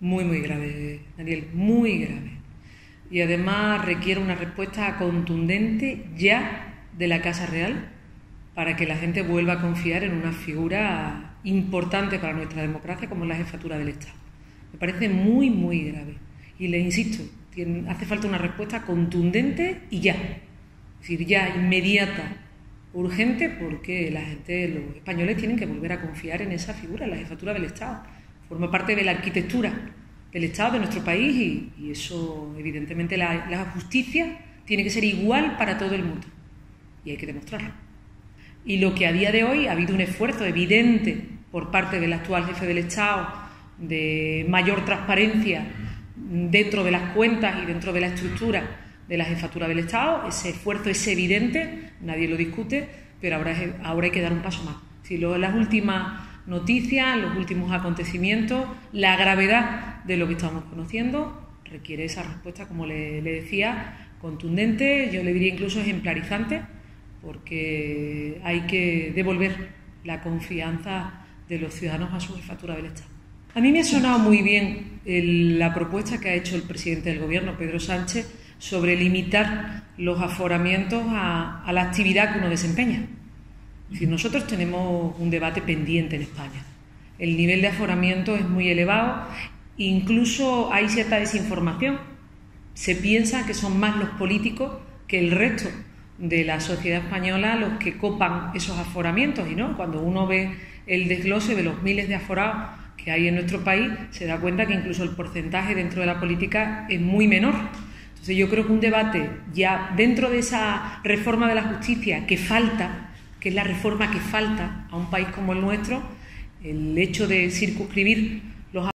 muy, muy grave, Daniel, muy grave. Y además requiere una respuesta contundente ya de la Casa Real para que la gente vuelva a confiar en una figura importante para nuestra democracia como la jefatura del Estado. Me parece muy, muy grave. Y le insisto, hace falta una respuesta contundente y ya. Es decir, ya, inmediata, urgente, porque la gente, los españoles tienen que volver a confiar en esa figura, la jefatura del Estado. Forma parte de la arquitectura del Estado, de nuestro país, y, eso, evidentemente, la, justicia tiene que ser igual para todo el mundo. Y hay que demostrarlo. Y lo que a día de hoy ha habido un esfuerzo evidente por parte del actual jefe del Estado de mayor transparencia dentro de las cuentas y dentro de la estructura de la jefatura del Estado. Ese esfuerzo es evidente, nadie lo discute, pero ahora, ahora hay que dar un paso más. Si lo, las últimas noticias, los últimos acontecimientos, la gravedad de lo que estamos conociendo requiere esa respuesta, como le, decía, contundente, yo le diría incluso ejemplarizante, porque hay que devolver la confianza de los ciudadanos a su jefatura del Estado. A mí me ha sonado muy bien la propuesta que ha hecho el presidente del Gobierno, Pedro Sánchez, sobre limitar los aforamientos a, la actividad que uno desempeña. Nosotros tenemos un debate pendiente en España. El nivel de aforamiento es muy elevado, incluso hay cierta desinformación. Se piensa que son más los políticos que el resto de la sociedad española los que copan esos aforamientos y no cuando uno ve el desglose de los miles de aforados que hay en nuestro país, se da cuenta que incluso el porcentaje dentro de la política es muy menor. Entonces yo creo que un debate ya dentro de esa reforma de la justicia que falta, que es la reforma que falta a un país como el nuestro, el hecho de circunscribir